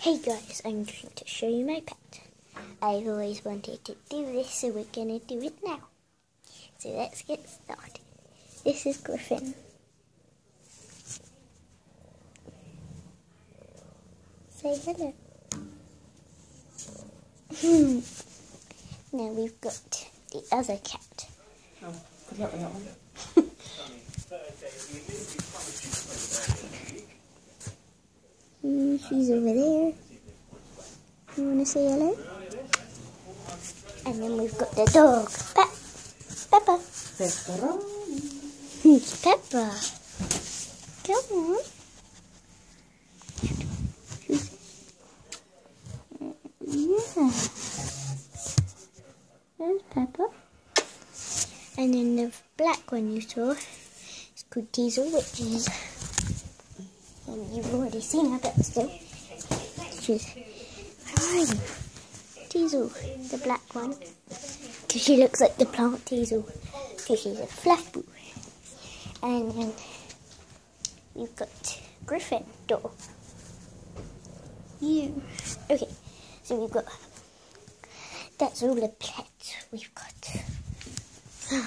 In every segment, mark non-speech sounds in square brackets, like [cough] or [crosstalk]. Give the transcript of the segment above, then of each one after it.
Hey guys, I'm going to show you my pet. I've always wanted to do this, so we're going to do it now. So let's get started. This is Griffin. Say hello. Hmm. now we've got the other cat. Oh, good luck with that one. [laughs] She's over there. You want to say hello? And then we've got the dog, Pe- Peppa. Pepperoni. It's Peppa. Come on. Yeah. There's Peppa. And then the black one you saw is called Diesel, which is, and you've already seen her, but still, she's fine. Diesel, the black one, because she looks like the plant Diesel, because she's a fluff boo. And then we've got Griffin dog. You. Okay, so we've got. That's all the pets we've got. [gasps]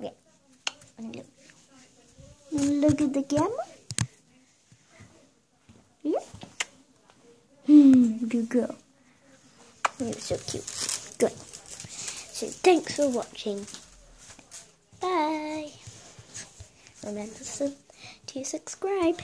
yeah. And look. Look at the camera. Yeah. Good girl. You're so cute. Good. So thanks for watching. Bye. Remember to subscribe.